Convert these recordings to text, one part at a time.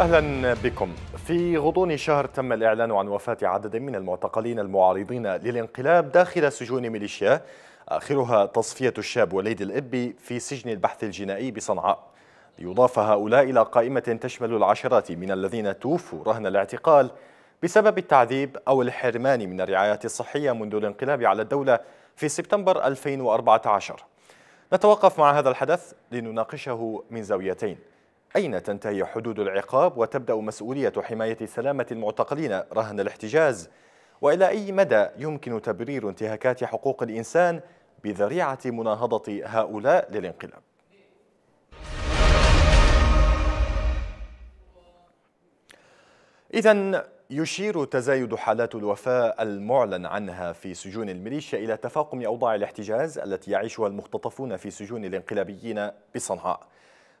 أهلا بكم. في غضون شهر تم الإعلان عن وفاة عدد من المعتقلين المعارضين للانقلاب داخل سجون ميليشيا آخرها تصفية الشاب وليد الابي في سجن البحث الجنائي بصنعاء. يضاف هؤلاء إلى قائمة تشمل العشرات من الذين توفوا رهن الاعتقال بسبب التعذيب أو الحرمان من الرعايه الصحية منذ الانقلاب على الدولة في سبتمبر 2014. نتوقف مع هذا الحدث لنناقشه من زاويتين. أين تنتهي حدود العقاب وتبدأ مسؤولية حماية سلامة المعتقلين رهن الاحتجاز؟ وإلى أي مدى يمكن تبرير انتهاكات حقوق الإنسان بذريعة مناهضة هؤلاء للانقلاب؟ إذا يشير تزايد حالات الوفاة المعلن عنها في سجون الميليشيا إلى تفاقم أوضاع الاحتجاز التي يعيشها المختطفون في سجون الانقلابيين بصنعاء.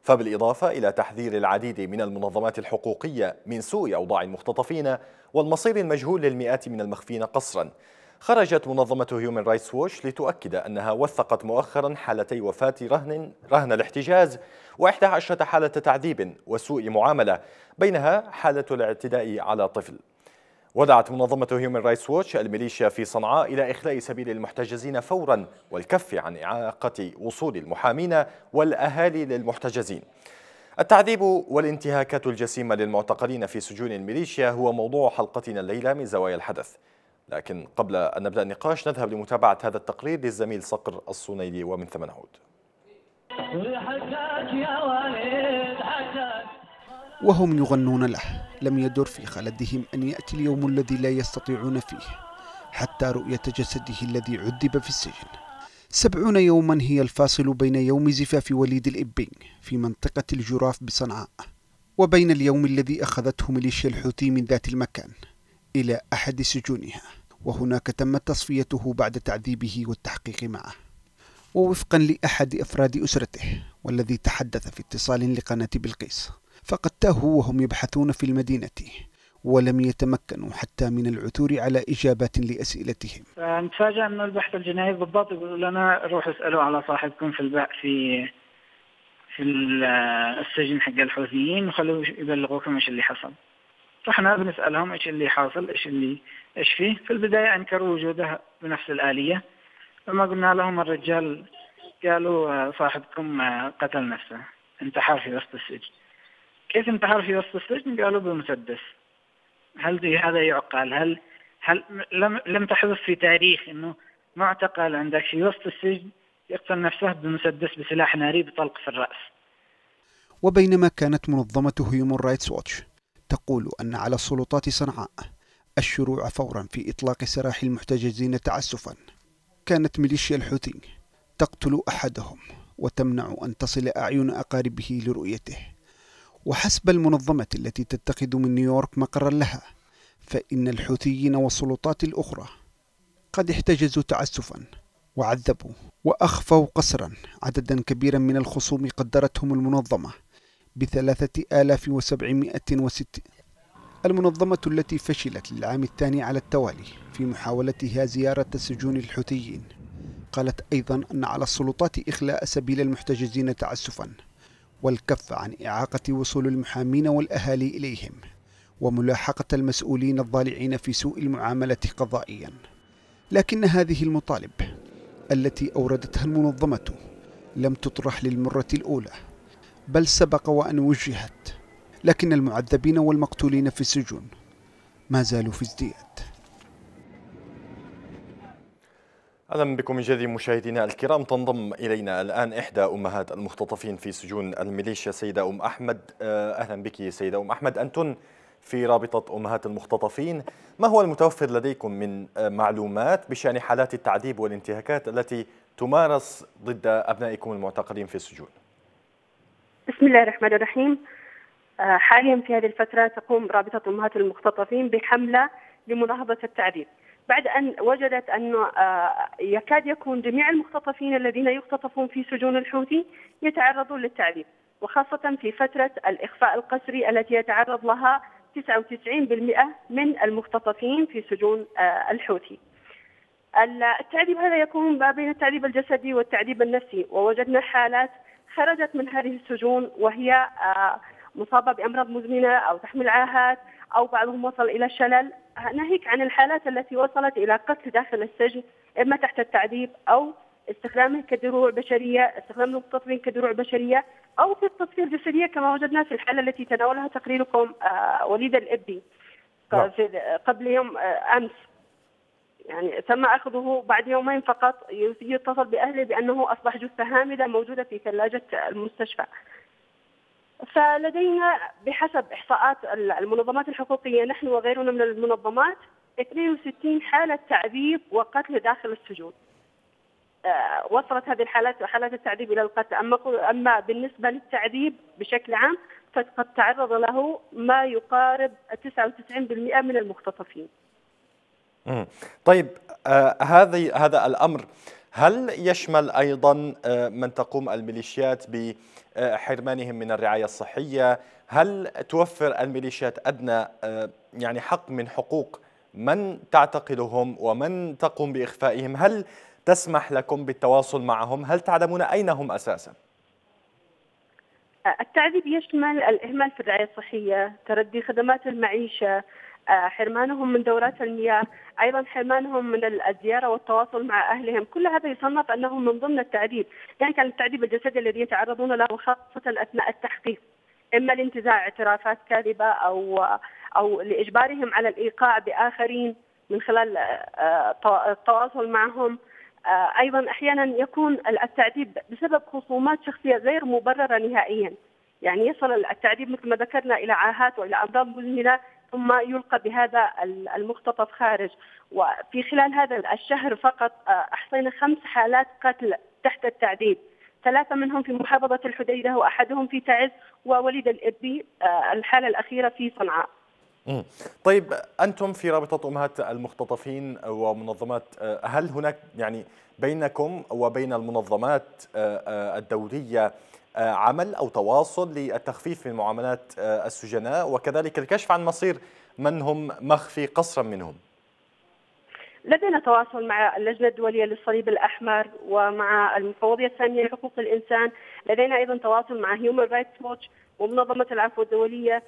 فبالإضافة إلى تحذير العديد من المنظمات الحقوقية من سوء أوضاع المختطفين والمصير المجهول للمئات من المخفين قسرا خرجت منظمة هيومن رايتس ووتش لتؤكد أنها وثقت مؤخرا حالتي وفاة رهن, رهن الاحتجاز و11 حالة تعذيب وسوء معاملة بينها حالة الاعتداء على طفل. ودعت منظمة هيومن رايتس ووتش الميليشيا في صنعاء إلى إخلاء سبيل المحتجزين فورا والكف عن إعاقة وصول المحامين والأهالي للمحتجزين. التعذيب والانتهاكات الجسيمة للمعتقلين في سجون الميليشيا هو موضوع حلقتنا الليلة من زوايا الحدث. لكن قبل أن نبدأ النقاش نذهب لمتابعة هذا التقرير للزميل صقر الصنيدي ومن ثمن عود. وهم يغنون له. لم يدر في خلدهم أن يأتي اليوم الذي لا يستطيعون فيه حتى رؤية جسده الذي عذب في السجن. سبعون يوما هي الفاصل بين يوم زفاف وليد الإبين في منطقة الجراف بصنعاء وبين اليوم الذي أخذته ميليشيا الحوثي من ذات المكان إلى أحد سجونها. وهناك تم تصفيته بعد تعذيبه والتحقيق معه. ووفقا لأحد أفراد أسرته والذي تحدث في اتصال لقناة بلقيس. فقد تاهوا وهم يبحثون في المدينة ولم يتمكنوا حتى من العثور على إجابات لأسئلتهم. نتفاجأ أن البحث الجنائي بالضبط يقولوا لنا روحوا اسألوا على صاحبكم في البحث في في السجن حق الحوثيين وخلوا يبلغوكم إيش اللي حصل. رحنا بنسألهم إيش اللي حاصل إيش اللي إيش فيه. في البداية أنكروا وجوده بنفس الآلية. لما قلنا لهم الرجال قالوا صاحبكم قتل نفسه انتحر في وسط السجن. كيف انتحر في وسط السجن قالوا بمسدس. هل هذا يعقل؟ هل هل لم لم تحدث في تاريخ إنه معتقل عندك؟ في وسط السجن يقتل نفسه بمسدس بسلاح ناري بطلق في الرأس. وبينما كانت منظمة هيومن رايتس ووتش تقول أن على السلطات صنعاء الشروع فورا في إطلاق سراح المحتجزين تعسفا. كانت ميليشيا الحوثي تقتل أحدهم وتمنع أن تصل أعين أقاربه لرؤيته. وحسب المنظمة التي تتخذ من نيويورك مقرا لها فإن الحوثيين والسلطات الأخرى قد احتجزوا تعسفا وعذبوا وأخفوا قسرا عددا كبيرا من الخصوم قدرتهم المنظمة بثلاثة آلاف وسبعمائة وست المنظمة التي فشلت للعام الثاني على التوالي في محاولتها زيارة سجون الحوثيين قالت أيضا أن على السلطات إخلاء سبيل المحتجزين تعسفا. والكف عن إعاقة وصول المحامين والأهالي إليهم وملاحقة المسؤولين الضالعين في سوء المعاملة قضائيا. لكن هذه المطالب التي أوردتها المنظمة لم تطرح للمرة الأولى بل سبق وأن وجهت. لكن المعذبين والمقتولين في السجون ما زالوا في ازدياد. أهلا بكم من جديد مشاهدينا الكرام. تنضم إلينا الآن إحدى أمهات المختطفين في سجون الميليشيا سيدة أم أحمد. آه، أهلا بك سيدة أم أحمد. انتن في رابطة أمهات المختطفين. ما هو المتوفر لديكم من آه، معلومات بشأن حالات التعذيب والانتهاكات التي تمارس ضد أبنائكم المعتقلين في السجون؟ بسم الله الرحمن الرحيم. آه، حاليا في هذه الفترة تقوم رابطة أمهات المختطفين بحملة لمناهضه التعذيب. بعد أن وجدت أن آه، يكاد يكون جميع المختطفين الذين يختطفون في سجون الحوثي يتعرضون للتعذيب وخاصة في فترة الإخفاء القسري التي يتعرض لها 99% من المختطفين في سجون آه، الحوثي. التعذيب هذا يكون ما بين التعذيب الجسدي والتعذيب النفسي ووجدنا حالات خرجت من هذه السجون وهي آه، مصابة بأمراض مزمنة أو تحمل عاهات أو بعضهم وصل إلى شلل ناهيك عن الحالات التي وصلت إلى قتل داخل السجن إما تحت التعذيب أو استخدامه كدروع بشرية استخدام المختطفين كدروع بشرية أو في التصفية الجسدية كما وجدنا في الحالة التي تناولها تقريركم آه، وليد الإبي. نعم. قبل يوم آه، أمس. يعني تم أخذه بعد يومين فقط يتصل بأهله بأنه أصبح جثة هامدة موجودة في ثلاجة المستشفى. فلدينا بحسب إحصاءات المنظمات الحقوقية نحن وغيرنا من المنظمات 62 حالة تعذيب وقتل داخل السجون. آه، وصلت هذه الحالات حالات التعذيب إلى القتل. أما أما بالنسبة للتعذيب بشكل عام فقد تعرض له ما يقارب 99% من المختطفين. طيب آه هذه هذا الأمر هل يشمل أيضا آه من تقوم الميليشيات بحرمانهم من الرعاية الصحية؟ هل توفر الميليشيات أدنى آه يعني حق من حقوق من تعتقلهم ومن تقوم بإخفائهم؟ هل تسمح لكم بالتواصل معهم هل تعلمون أين هم أساسا؟ التعذيب يشمل الإهمال في الرعاية الصحية تردي خدمات المعيشة حرمانهم من دورات المياه أيضا حرمانهم من الزيارة والتواصل مع أهلهم. كل هذا يصنف انه من ضمن التعذيب. يعني كان التعذيب الجسدي الذي يتعرضون له خاصة أثناء التحقيق. إما لانتزاع اعترافات كاذبة أو أو لإجبارهم على الإيقاع بآخرين من خلال آه، التواصل معهم. آه، أيضا أحيانا يكون التعذيب بسبب خصومات شخصية غير مبررة نهائيا. يعني يصل التعذيب مثل ما ذكرنا إلى عاهات وإلى أمراض مزمنة ثم يلقى بهذا المختطف خارج. وفي خلال هذا الشهر فقط آه، أحصينا خمس حالات قتل تحت التعذيب. ثلاثة منهم في محافظة الحديدة وأحدهم في تعز ووليد الإبي آه، الحالة الأخيرة في صنعاء. طيب أنتم في رابطة أمهات المختطفين ومنظمات آه، هل هناك يعني بينكم وبين المنظمات الدولية عمل أو تواصل للتخفيف من معاملات السجناء وكذلك الكشف عن مصير من هم مخفي قصرا منهم؟ لدينا تواصل مع اللجنة الدولية للصليب الأحمر ومع المفوضية الثانية لحقوق الإنسان. لدينا أيضا تواصل مع هيومن رايتس ووتش ومنظمة العفو الدولية.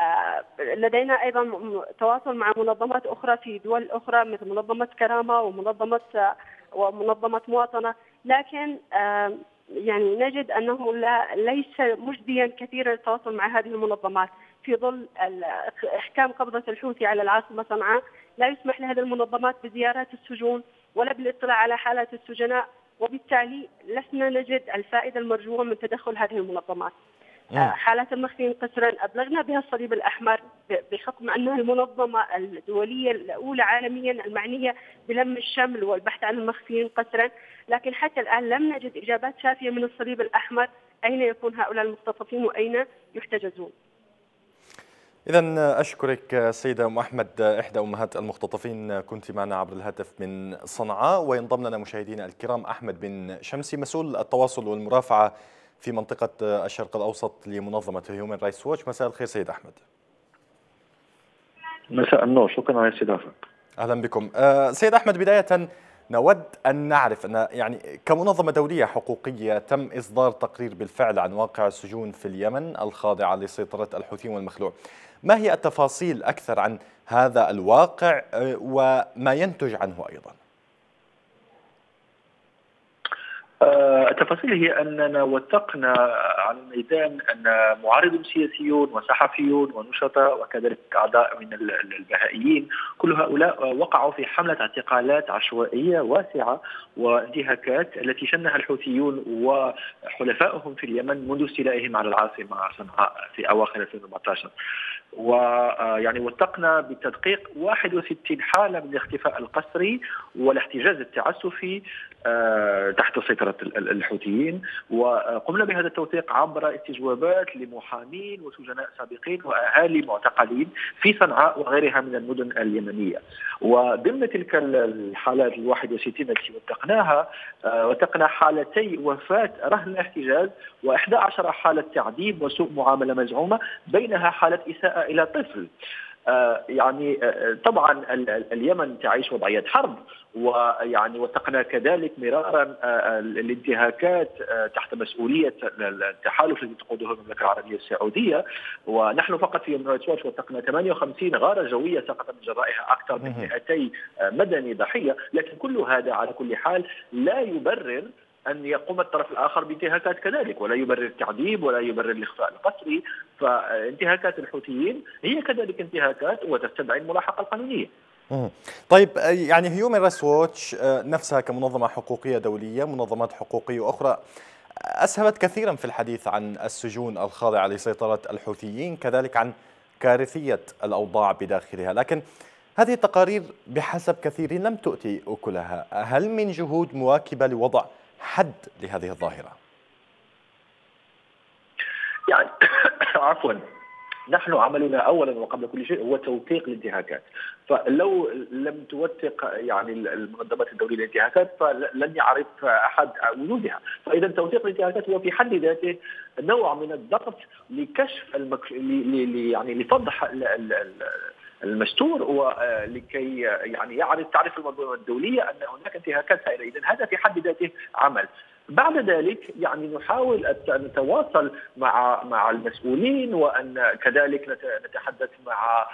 آه، لدينا أيضا تواصل مع منظمات أخرى في دول أخرى مثل منظمة كرامة ومنظمة ومنظمة مواطنة. لكن آه، يعني نجد انه لا ليس مجديا كثيرا التواصل مع هذه المنظمات في ظل إحكام قبضة الحوثي على العاصمة صنعاء لا يسمح لهذه المنظمات بزيارات السجون ولا بالاطلاع على حالات السجناء وبالتالي لسنا نجد الفائدة المرجوة من تدخل هذه المنظمات. آه، حالات المخفيين قسرا أبلغنا بها الصليب الأحمر بحكم انها المنظمة الدولية الأولى عالميا المعنية بلم الشمل والبحث عن المخفيين قسرا، لكن حتى الآن لم نجد إجابات شافية من الصليب الأحمر. أين يكون هؤلاء المختطفين وأين يحتجزون. إذا أشكرك سيدة أم أحمد إحدى أمهات المختطفين. كنت معنا عبر الهاتف من صنعاء. وينضم لنا مشاهدينا الكرام أحمد بن شمسي مسؤول التواصل والمرافعة في منطقة الشرق الأوسط لمنظمة هيومن رايتس ووتش. مساء الخير سيد أحمد. مساء النور. شكرا على الاستضافة أهلا بكم. آه، سيد أحمد بداية نود أن نعرف أن يعني كمنظمة دولية حقوقية تم إصدار تقرير بالفعل عن واقع السجون في اليمن الخاضعة لسيطرة الحوثيين والمخلوع. ما هي التفاصيل أكثر عن هذا الواقع آه، وما ينتج عنه أيضا؟ آه، التفاصيل هي أننا وثقنا على الميدان أن معارضون سياسيون وصحفيون ونشطاء وكذلك أعضاء من البهائيين. كل هؤلاء وقعوا في حملة اعتقالات عشوائية واسعة وانتهاكات التي شنها الحوثيون وحلفائهم في اليمن منذ استيلائهم على العاصمة صنعاء في أواخر 2014 ويعني وثقنا بتدقيق 61 حالة من الاختفاء القسري والاحتجاز التعسفي. آه، تحت سيطرة الحوثيين وقمنا بهذا التوثيق عبر استجوابات لمحامين وسجناء سابقين وأهالي معتقلين في صنعاء وغيرها من المدن اليمنية. وضمن تلك الحالات ال 61 التي وثقناها آه، وثقنا حالتي وفاة رهن الاحتجاز و11 حالة تعذيب وسوء معاملة مزعومة بينها حالة إساءة إلى طفل. يعني طبعا اليمن تعيش وضعية حرب ويعني وثقنا كذلك مرارا الانتهاكات تحت مسؤولية التحالف الذي تقوده المملكة العربية السعودية. ونحن فقط في هيومن رايتس ووتش وثقنا 58 غارة جوية سقط من جرائها أكثر من 200 مدني ضحية. لكن كل هذا على كل حال لا يبرر أن يقوم الطرف الآخر بانتهاكات كذلك ولا يبرر التعذيب ولا يبرر الإخفاء القسري. فانتهاكات الحوثيين هي كذلك انتهاكات وتستدعي الملاحقة القانونية. طيب يعني هيومن رايتس ووتش نفسها كمنظمة حقوقية دولية منظمات حقوقية أخرى أسهمت كثيرا في الحديث عن السجون الخاضعة لسيطرة الحوثيين كذلك عن كارثية الأوضاع بداخلها. لكن هذه التقارير بحسب كثيرين لم تؤتي أكلها. هل من جهود مواكبة لوضع حد لهذه الظاهرة. يعني عفوا. نحن عملنا اولا وقبل كل شيء هو توثيق الانتهاكات. فلو لم توثق يعني المنظمات الدولية للانتهاكات فلن يعرف أحد وجودها. فاذا توثيق الانتهاكات هو في حد ذاته نوع من الضغط لكشف المكش... ل... يعني لفضح المستور ولكي يعني يعرف تعرف المنظومة الدولية أن هناك انتهاكات سائلة. اذا هذا في حد ذاته عمل. بعد ذلك يعني نحاول أن نتواصل مع مع المسؤولين وأن كذلك نتحدث مع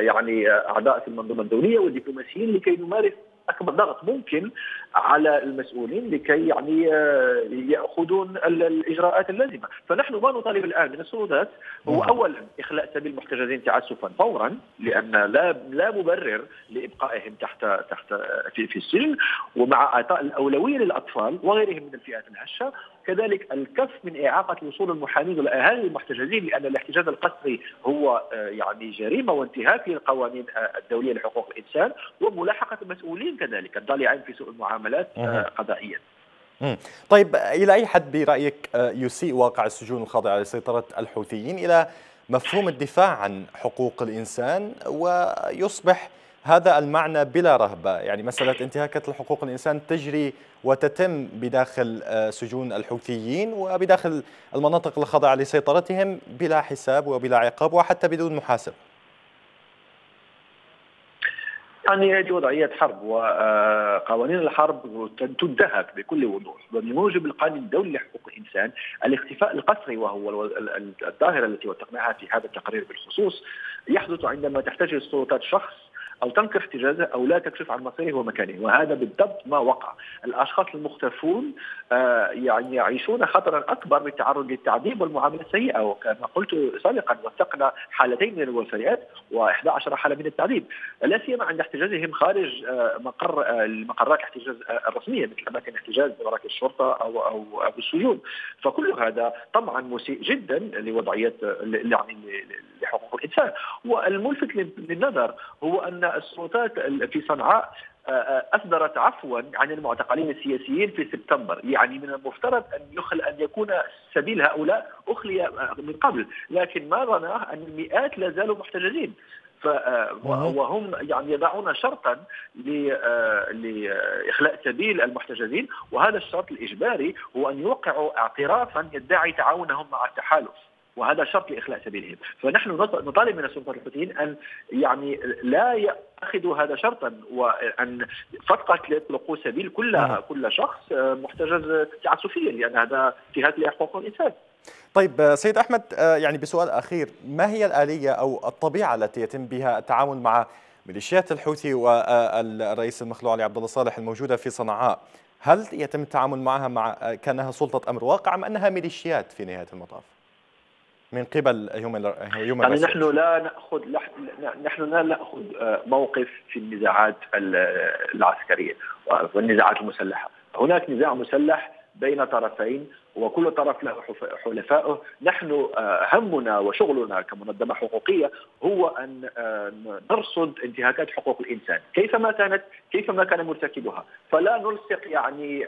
يعني أعضاء في المنظومة الدولية والدبلوماسيين لكي نمارس أكبر ضغط ممكن على المسؤولين لكي يعني آه، يأخذون الإجراءات اللازمة، فنحن ما نطالب الآن من السلطات. هو اولا إخلاء سبيل المحتجزين تعسفا فورا لأن لا لا مبرر لإبقائهم تحت تحت في في السجن. ومع اعطاء الأولوية للأطفال وغيرهم من الفئات الهشة كذلك الكف من إعاقة وصول المحامين والأهالي المحتجزين لأن الاحتجاز القسري هو آه، يعني جريمة وانتهاك للقوانين آه، الدولية لحقوق الإنسان وملاحقة المسؤولين كذلك الضالعين في سوء المعاملات آه، قضائيا. طيب إلى أي حد برأيك يسيء واقع السجون الخاضعة لسيطرة الحوثيين إلى مفهوم الدفاع عن حقوق الإنسان ويصبح هذا المعنى بلا رهبة. يعني مسألة انتهاكات الحقوق الإنسان تجري وتتم بداخل آه، سجون الحوثيين وبداخل المناطق الخاضعة لسيطرتهم بلا حساب وبلا عقاب وحتى بدون محاسبة يعني هذه وضعية حرب وقوانين الحرب تنتهك بكل وضوح وبموجب القانون الدولي لحقوق الإنسان الاختفاء القسري وهو الظاهرة التي وثقناها في هذا التقرير بالخصوص يحدث عندما تحتجز السلطات شخص أو تنكر احتجازه أو لا تكشف عن مصيره ومكانه. وهذا بالضبط ما وقع. الأشخاص المختفون آه، يعني يعيشون خطرا أكبر بالتعرض للتعذيب والمعاملة السيئة. وكما قلت سابقا وثقنا حالتين من الوفيات و11 حالة من التعذيب. لا سيما عند احتجازهم خارج آه، مقر آه، المقرات الاحتجاز الرسمية مثل أماكن الاحتجاز بمراكز الشرطة أو أو أو السجون. فكل هذا طبعا مسيء جدا لوضعية يعني لحقوق الإنسان. والملفت للنظر هو السلطات في صنعاء آه، آه، أصدرت عفوا عن المعتقلين السياسيين في سبتمبر، يعني من المفترض أن يخل أن يكون سبيل هؤلاء أخلي آه، من قبل، لكن ما ظناه أن المئات لا زالوا محتجزين. وهم يعني يضعون شرطا لإخلاء سبيل المحتجزين. وهذا الشرط الإجباري هو أن يوقعوا اعترافا يدعي تعاونهم مع التحالف. وهذا شرط لإخلاء سبيلهم، فنحن نطالب من السلطات الحوثيين أن يعني لا يأخذوا هذا شرطا وأن فقط يطلقوا سبيل كل كل شخص محتجز تعسفيا لأن هذا انتهاك لحقوق الانسان. طيب سيد أحمد يعني بسؤال أخير ما هي الآلية أو الطبيعة التي يتم بها التعامل مع ميليشيات الحوثي والرئيس المخلوع علي عبد الله صالح الموجودة في صنعاء هل يتم التعامل معها مع كأنها سلطة أمر واقع أم أنها ميليشيات في نهاية المطاف؟ من قبل هيومن هيومن يعني نحن لا ناخذ نحن لا نأخذ آه، موقف في النزاعات العسكرية والنزاعات المسلحة. هناك نزاع مسلح بين طرفين وكل طرف له حلفائه. نحن آه، همنا وشغلنا كمنظمة حقوقية هو أن آه، نرصد انتهاكات حقوق الإنسان كيفما كانت كيفما كان مرتكبها. فلا نلصق يعني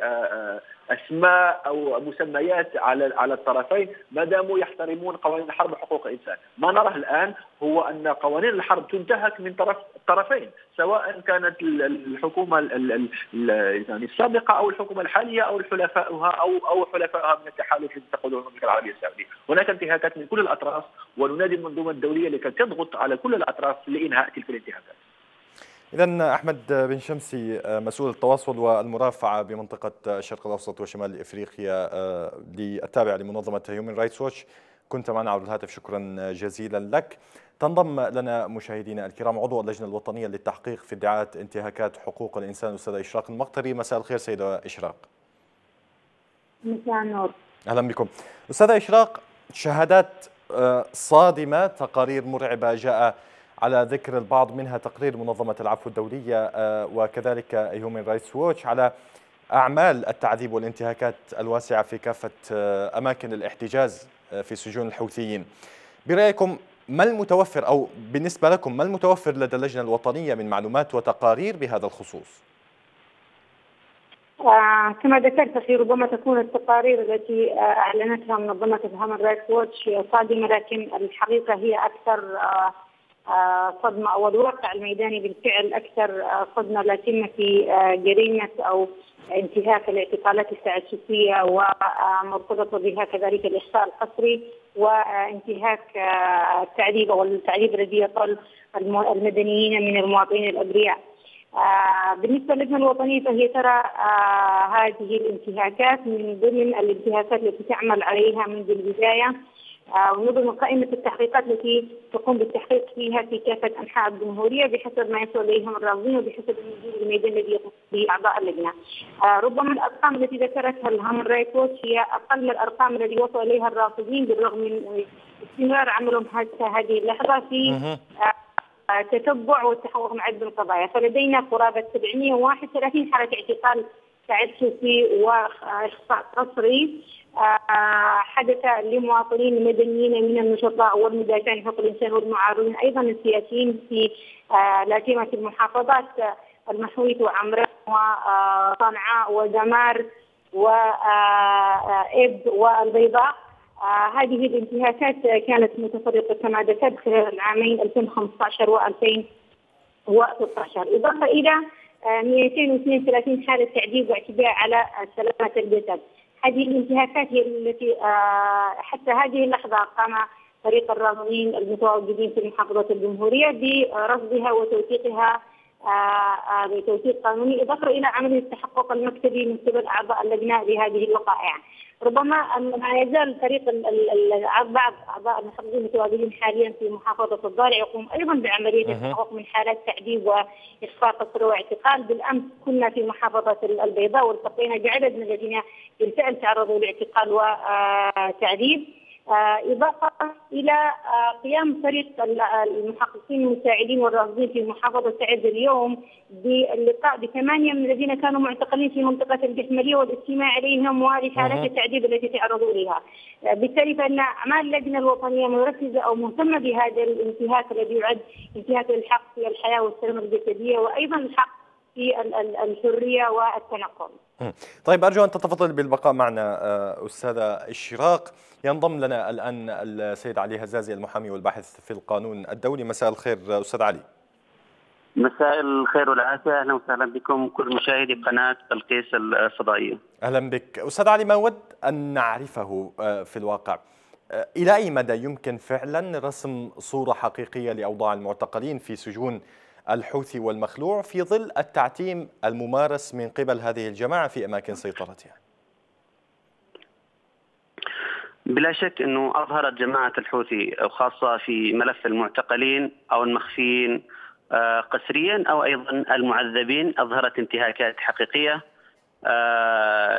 أسماء أو مسميات على على الطرفين ما داموا يحترمون قوانين الحرب وحقوق الإنسان، ما نراه الآن هو أن قوانين الحرب تنتهك من طرف الطرفين سواء كانت الحكومة يعني السابقة أو الحكومة الحالية أو حلفائها أو أو حلفائها من التحالف الذي تقوده المملكة العربية السعودية، هناك انتهاكات من كل الأطراف وننادي المنظومة الدولية لكي تضغط على كل الأطراف لإنهاء تلك الانتهاكات. إذا أحمد بن شمسي مسؤول التواصل والمرافعة بمنطقة الشرق الأوسط وشمال إفريقيا التابع لمنظمة هيومن رايتس ووتش كنت معنا عبر الهاتف شكرا جزيلا لك. تنضم لنا مشاهدينا الكرام عضو اللجنة الوطنية للتحقيق في ادعاءات انتهاكات حقوق الإنسان الأستاذة إشراق المقطري مساء الخير سيدة إشراق. مساء النور. أهلا بكم. أستاذة إشراق شهادات صادمة تقارير مرعبة جاء على ذكر البعض منها تقرير منظمة العفو الدولية وكذلك هيومن رايتس ووتش على أعمال التعذيب والانتهاكات الواسعة في كافة أماكن الاحتجاز في سجون الحوثيين برأيكم ما المتوفر أو بالنسبة لكم ما المتوفر لدى اللجنة الوطنية من معلومات وتقارير بهذا الخصوص؟ آه كما ذكرت أخي ربما تكون التقارير التي آه أعلنتها منظمة هيومن رايتس ووتش صادمة لكن الحقيقة هي أكثر آه صدمة أو الواقع الميداني بالفعل أكثر صدمة لا سيما في جريمة أو انتهاك الاعتقالات التعسفية ومرتبطة بها كذلك الإخفاء القسري وانتهاك التعذيب أو التعذيب الذي يطال المدنيين من المواطنين الأبرياء. بالنسبة للجنة الوطنية فهي ترى هذه الانتهاكات من ضمن الانتهاكات التي تعمل عليها منذ البداية. ونظم قائمة التحقيقات التي تقوم بالتحقيق فيها في كافة أنحاء الجمهورية بحسب ما يصل إليهم الراغبين وبحسب الميدان الذي يقوم به أعضاء اللجنة. ربما الأرقام التي ذكرتها الهامن رايت ووتش هي أقل من الأرقام التي وصل إليها الرافضين بالرغم من استمرار عملهم حتى هذه اللحظة في تتبع والتحقق مع عدة القضايا فلدينا قرابة 731 حالة اعتقال تعسفي وإخفاء قسري حدث لمواطنين مدنيين من النشطاء والمدافعين حقوق الإنسان والمعارضين أيضا السياسيين في لا سيما في المحافظات المحويت وعمران وصنعاء ودمار وإب والبيضاء. هذه الانتهاكات كانت متفرقة كما ذكرت خلال العامين 2015 و 2016 إضافة إلى 232 حالة تعذيب واعتداء على سلامة الجسد هذه الانتهاكات هي التي حتى هذه اللحظة قام فريق الراغبين المتواجدين في محافظة الجمهورية برصدها وتوثيقها بتوثيق قانوني إضافة إلى عملية التحقق المكتبي من قبل أعضاء اللجنة لهذه الوقائع. ربما ما يزال فريق بعض أعضاء المحافظين المتواجدين حاليا في محافظة الضالع يقوم أيضا بعملية التحقق من حالات تعذيب واخفاء قصر واعتقال. بالأمس كنا في محافظة البيضاء والتقينا بعدد من الذين بالفعل تعرضوا لاعتقال وتعذيب إضافة إلى قيام فريق المحققين المساعدين والراصدين في محافظة سعد اليوم باللقاء بثمانية من الذين كانوا معتقلين في منطقة الجحملية والاستماع إليهم ولحالات التعذيب التي تعرضوا إليها. بالتالي فإن أعمال اللجنة الوطنية مركزة أو مهتمة بهذا الانتهاك الذي يعد انتهاك الحق في الحياة والسلامة الجسدية وأيضا الحق في الحرية والتنقل. طيب أرجو أن تتفضل بالبقاء معنا أستاذة إشراق. ينضم لنا الآن السيد علي هزازي المحامي والباحث في القانون الدولي. مساء الخير أستاذ علي. مساء الخير والعافية. أهلا وسهلا بكم كل مشاهدي قناة بلقيس الفضائية. أهلا بك. أستاذ علي ما أود أن نعرفه في الواقع؟ إلى أي مدى يمكن فعلا رسم صورة حقيقية لأوضاع المعتقلين في سجون الحوثي والمخلوع في ظل التعتيم الممارس من قبل هذه الجماعة في أماكن سيطرتها. بلا شك أنه أظهرت جماعة الحوثي وخاصة في ملف المعتقلين أو المخفيين قسريا أو أيضا المعذبين أظهرت انتهاكات حقيقية.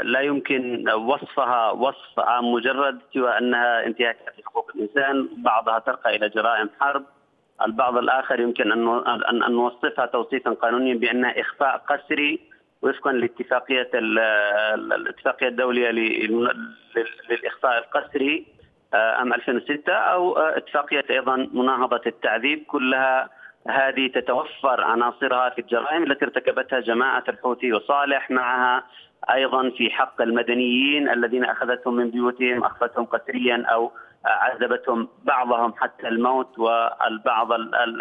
لا يمكن وصفها وصف عام مجرد سوى أنها انتهاكات حقوق الإنسان بعضها ترقى إلى جرائم حرب. البعض الآخر يمكن أن أن نوصفها توصيفا قانونيا بأنها إخفاء قسري وفقا لاتفاقية الاتفاقية الدولية للإخفاء القسري عام 2006 أو اتفاقية أيضا مناهضة التعذيب كلها هذه تتوفر عناصرها في الجرائم التي ارتكبتها جماعة الحوثي وصالح معها أيضا في حق المدنيين الذين أخذتهم من بيوتهم أخذتهم قسريا أو عذبتهم بعضهم حتى الموت والبعض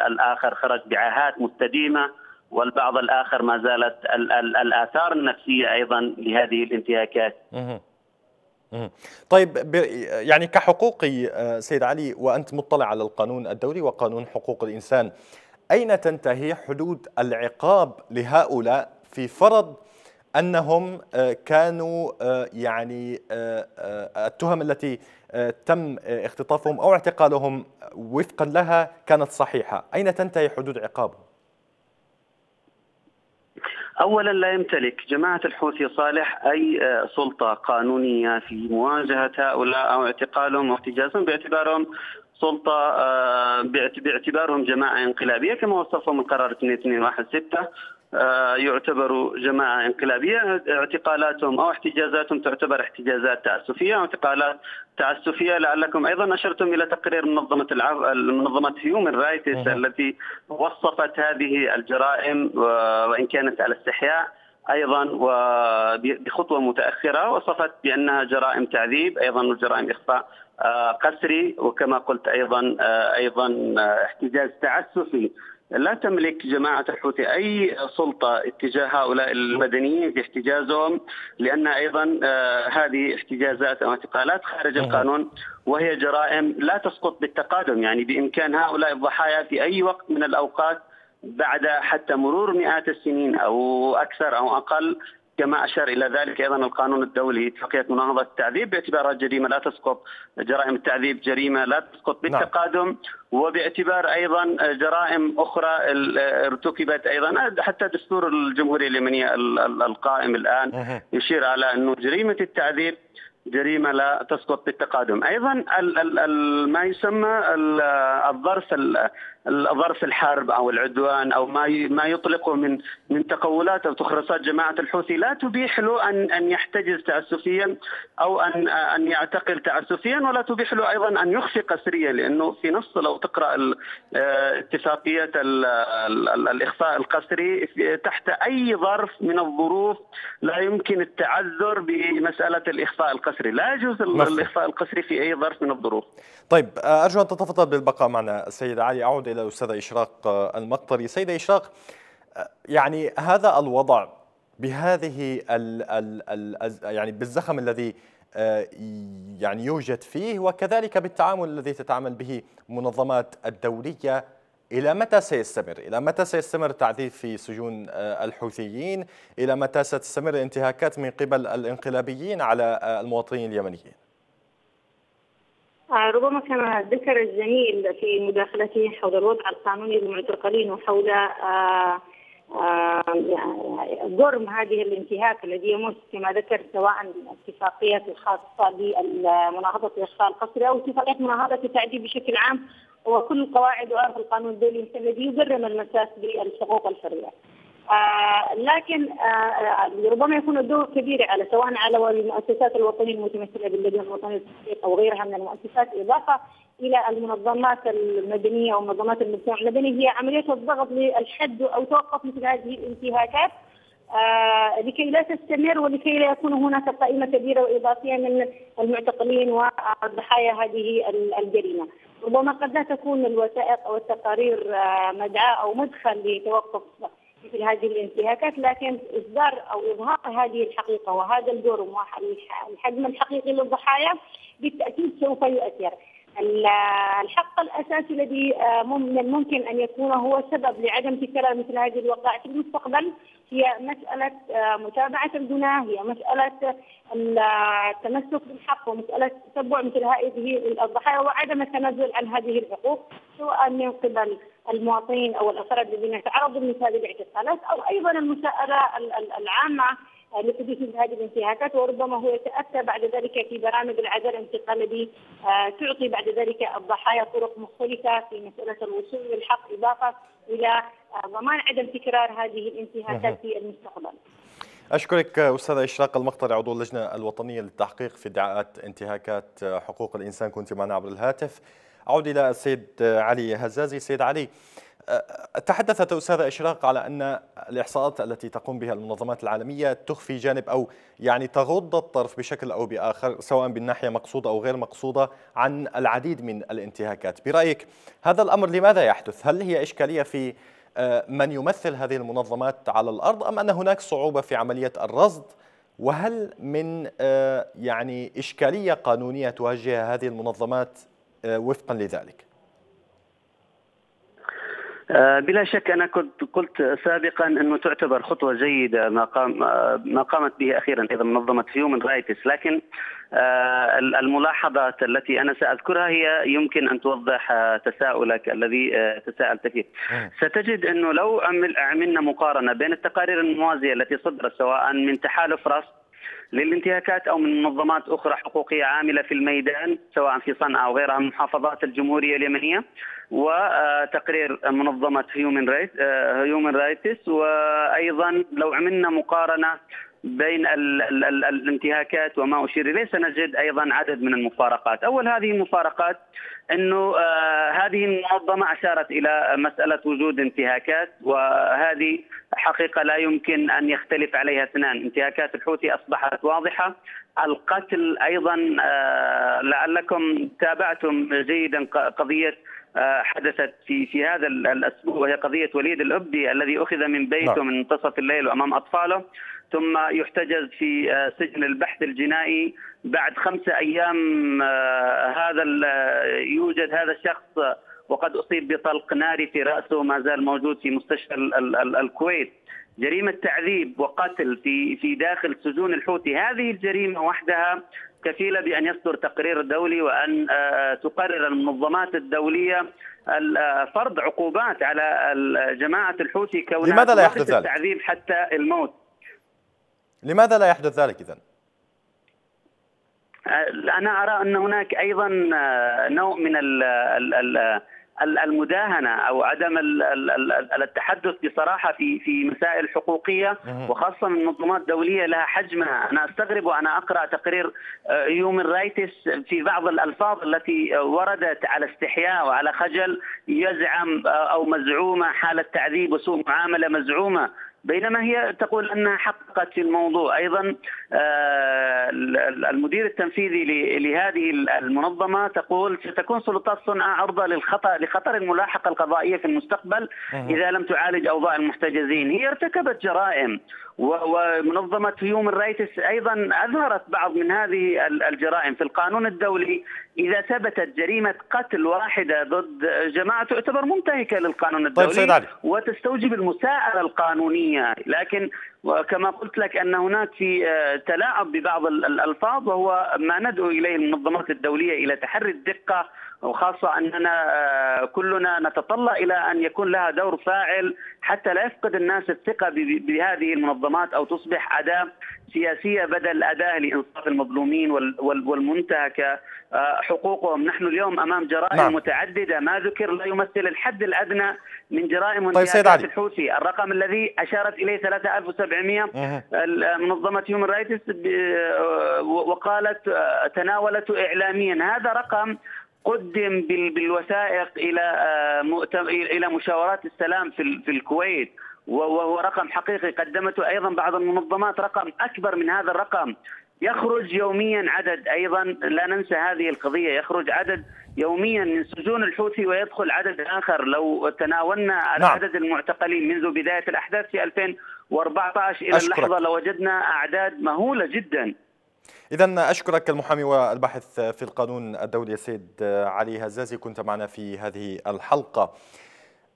الآخر خرج بعاهات مستديمة والبعض الآخر ما زالت الآثار النفسية أيضا لهذه الانتهاكات. طيب يعني كحقوقي آه، سيد علي وأنت مطلع على القانون الدولي وقانون حقوق الإنسان أين تنتهي حدود العقاب لهؤلاء في فرض أنهم آه، كانوا آه، يعني التهم التي تم اختطافهم أو اعتقالهم وفقا لها كانت صحيحة، أين تنتهي حدود عقابهم؟ اولا لا يمتلك جماعة الحوثي صالح أي آه، سلطة قانونية في مواجهة هؤلاء أو اعتقالهم واحتجازهم باعتبارهم سلطة آه، باعتبارهم جماعة انقلابية كما وصفهم القرار 2216 آه، يعتبروا جماعة انقلابية اعتقالاتهم أو احتجازاتهم تعتبر احتجازات تعسفية أو اعتقالات تعسفية لعلكم أيضا أشرتم إلى تقرير منظمة العف... منظمة هيومن رايتس التي وصفت هذه الجرائم وإن كانت على استحياء أيضا وبخطوة متأخرة وصفت بأنها جرائم تعذيب أيضا وجرائم إخفاء آه، قسري وكما قلت أيضا آه، أيضا احتجاز تعسفي لا تملك جماعة الحوثي أي سلطة اتجاه هؤلاء المدنيين في احتجازهم لأن أيضا آه، هذه احتجازات أو اعتقالات خارج القانون وهي جرائم لا تسقط بالتقادم. يعني بإمكان هؤلاء الضحايا في أي وقت من الأوقات بعد حتى مرور مئات السنين أو أكثر أو أقل كما أشار إلى ذلك أيضا القانون الدولي اتفاقيه مناهضة التعذيب باعتبارها جريمة لا تسقط جرائم التعذيب جريمة لا تسقط نعم. بالتقادم وباعتبار أيضا جرائم أخرى ارتكبت أيضا حتى دستور الجمهورية اليمنية القائم الآن يشير على انه جريمة التعذيب جريمة لا تسقط بالتقادم، أيضا ما يسمى الظرف ظرف الحرب أو العدوان أو ما ما يطلقه من من تقولات أو تخرصات جماعة الحوثي. لا تبيح له ان أن يحتجز تعسفيا أو ان أن يعتقل تعسفيا ولا تبيح له أيضا أن يخفي قسريا لأنه في نص لو تقرأ اتفاقية الإخفاء القسري تحت أي ظرف من الظروف لا يمكن التعذر بمسألة الإخفاء القسري، لا يجوز الإخفاء القسري في أي ظرف من الظروف. طيب أرجو أن تتفضل بالبقاء معنا. السيد علي أعود إلى الأستاذة إشراق المقطري سيدة إشراق يعني هذا الوضع بهذه ال ال ال يعني بالزخم الذي يعني يوجد فيه وكذلك بالتعامل الذي تتعامل به منظمات الدولية إلى متى سيستمر؟ إلى متى سيستمر التعذيب في سجون الحوثيين؟ إلى متى ستستمر الانتهاكات من قبل الانقلابيين على المواطنين اليمنيين؟ آه، ربما كما ذكر الزميل في مداخلته حول الوضع القانوني للمعتقلين وحول آه، آه، جرم هذه الانتهاك الذي يمس كما ذكر سواء الاتفاقيات الخاصة بمناهضه الاخفاء القسري أو اتفاقيات مناهضة التعدي بشكل عام وكل قواعد وعرف القانون الدولي الذي يجرم المساس بالحقوق الحرية. آه لكن آه، ربما يكون الدور كبير على سواء على المؤسسات الوطنية المتمثلة باللجنة الوطنية للتحقيق أو غيرها من المؤسسات إضافة إلى المنظمات المدنية ومنظمات المجتمع المدني هي عملية الضغط للحد أو توقف مثل هذه الانتهاكات آه لكي لا تستمر ولكي لا يكون هناك قائمة كبيرة وإضافية من المعتقلين وضحايا هذه الجريمة. ربما قد لا تكون الوثائق أو التقارير آه مدعاة أو مدخل لتوقف مثل هذه الانتهاكات لكن إصدار أو إظهار هذه الحقيقة وهذا الجرم والحجم الحقيقي للضحايا بالتأكيد سوف يؤثر. الحق الأساسي الذي آه، من الممكن أن يكون هو سبب لعدم تكرار مثل هذه الوقائع. في المستقبل هي مسألة آه، متابعة الجناه هي مسألة التمسك بالحق ومسألة تتبع مثل هذه الضحايا وعدم التنازل عن هذه الحقوق سواء من قبل المواطنين أو الأفراد الذين يتعرضوا لمثل هذه الاعتقالات أو أيضا المساءلة العامة لحدوث هذه الانتهاكات وربما هو يتأتى بعد ذلك في برامج الانتقال الذي آه، تعطي بعد ذلك الضحايا طرق مختلفة في مسألة الوصول للحق إضافة إلى آه، ضمان عدم تكرار هذه الانتهاكات في المستقبل. أشكرك أستاذة إشراق المقطري عضو اللجنة الوطنية للتحقيق في ادعاءات انتهاكات حقوق الإنسان كنت معنا عبر الهاتف أعود إلى السيد علي هزازي سيد علي تحدثت أستاذة إشراق على أن الإحصاءات التي تقوم بها المنظمات العالمية تخفي جانب أو يعني تغض الطرف بشكل أو بآخر سواء بالناحية مقصودة أو غير مقصودة عن العديد من الانتهاكات برأيك هذا الأمر لماذا يحدث؟ هل هي إشكالية في من يمثل هذه المنظمات على الأرض أم أن هناك صعوبة في عملية الرصد وهل من يعني إشكالية قانونية تواجه هذه المنظمات وفقا لذلك؟ آه، بلا شك أنا كنت قلت سابقا أنه تعتبر خطوة جيدة ما قام آه، ما قامت به أخيرا اذا منظمة هيومن رأيتس لكن آه، الملاحظات التي أنا سأذكرها هي يمكن أن توضح تساؤلك الذي تساءلت فيه. ستجد أنه لو عملنا مقارنة بين التقارير الموازية التي صدرت سواء من تحالف رصد للانتهاكات أو من منظمات أخرى حقوقية عاملة في الميدان سواء في صنعاء أو غيرها من محافظات الجمهورية اليمنية وتقرير منظمة هيومن رايت هيومن رايتس وأيضا لو عملنا مقارنة بين ال ال ال الانتهاكات وما أشير إليه سنجد أيضا عدد من المفارقات، أول هذه المفارقات إنه آه هذه المنظمة أشارت إلى مسألة وجود انتهاكات وهذه حقيقة لا يمكن أن يختلف عليها اثنان، انتهاكات الحوثي أصبحت واضحة، القتل أيضا آه لعلكم تابعتم جيدا قضية آه، حدثت في في هذا الأسبوع وهي قضية وليد الأبدي الذي أخذ من بيته نعم. من منتصف الليل وأمام أطفاله. ثم يحتجز في آه، سجن البحث الجنائي بعد خمسة أيام آه، هذا يوجد هذا الشخص وقد أصيب بطلق ناري في رأسه ما زال موجود في مستشفى الكويت. جريمة تعذيب وقتل في في داخل سجون الحوثي. هذه الجريمة وحدها كفيلة بأن يصدر تقرير دولي وأن آه، تقرر المنظمات الدولية فرض عقوبات على جماعة الحوثي كونها لماذا لا يحدث ذلك؟ التعذيب حتى الموت. لماذا لا يحدث ذلك إذن؟ أنا أرى أن هناك أيضا نوع من ال ال ال المداهنة أو عدم التحدث بصراحة في في مسائل حقوقية وخاصة من منظمات دولية لها حجمها، أنا أستغرب وأنا أقرأ تقرير هيومن رايتس في بعض الألفاظ التي وردت على استحياء وعلى خجل يزعم أو مزعومة حالة تعذيب وسوء معاملة مزعومة. بينما هي تقول انها حققت في الموضوع. أيضا آه، المدير التنفيذي لهذه المنظمة تقول ستكون سلطات صنعاء عرضه للخطر لخطر الملاحقة القضائية في المستقبل إذا لم تعالج أوضاع المحتجزين. هي ارتكبت جرائم. ومنظمة هيومن رايتس أيضا أظهرت بعض من هذه الجرائم في القانون الدولي. إذا ثبتت جريمة قتل واحدة ضد جماعة تعتبر منتهكة للقانون طيب، الدولي طيب وتستوجب المساءلة القانونية. لكن وكما قلت لك أن هناك في آه، تلاعب ببعض الألفاظ وهو ما ندعو إليه المنظمات الدولية إلى تحري الدقة وخاصة أننا آه، كلنا نتطلع إلى أن يكون لها دور فاعل حتى لا يفقد الناس الثقة بهذه المنظمات أو تصبح أداة سياسية بدل أداة لإنصاف المظلومين والمنتهكة آه، حقوقهم. نحن اليوم أمام جرائم نعم. متعددة. ما ذكر لا يمثل الحد الأدنى من جرائم طيب وانتهاكات الحوثي. الرقم الذي أشارت إليه 3700 منظمة هيومن رايتس آه، وقالت تناولته إعلاميا. هذا رقم قدم بالوثائق إلى آه، إلى مشاورات السلام في في الكويت. وهو رقم حقيقي. قدمته أيضا بعض المنظمات رقم أكبر من هذا الرقم. يخرج يوميا عدد أيضا لا ننسى هذه القضية يخرج عدد يوميا من سجون الحوثي ويدخل عدد آخر. لو تناولنا نعم. عدد المعتقلين منذ بداية الأحداث في 2014 إلى أشكرك. اللحظة لوجدنا أعداد مهولة جدا. إذا أشكرك المحامي والباحث في القانون الدولي السيد علي هزازي. كنت معنا في هذه الحلقة.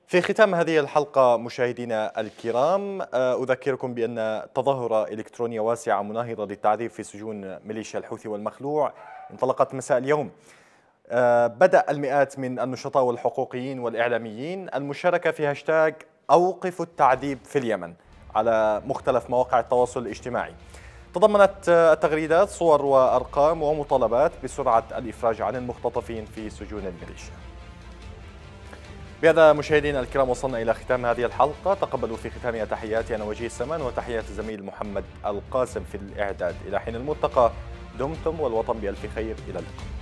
في ختام هذه الحلقة مشاهدينا الكرام أذكركم بأن تظاهرة إلكترونية واسعة مناهضة للتعذيب في سجون ميليشيا الحوثي والمخلوع انطلقت مساء اليوم. بدأ المئات من النشطاء والحقوقيين والإعلاميين المشاركة في هاشتاج أوقفوا التعذيب في اليمن على مختلف مواقع التواصل الاجتماعي. تضمنت التغريدات صور وأرقام ومطالبات بسرعة الإفراج عن المختطفين في سجون الميليشيا. بهذا مشاهدينا الكرام وصلنا إلى ختام هذه الحلقة. تقبلوا في ختامها تحياتي أنا وجيه السمان وتحيات الزميل محمد القاسم في الإعداد. إلى حين الملتقى دمتم والوطن بألف خير. إلى اللقاء.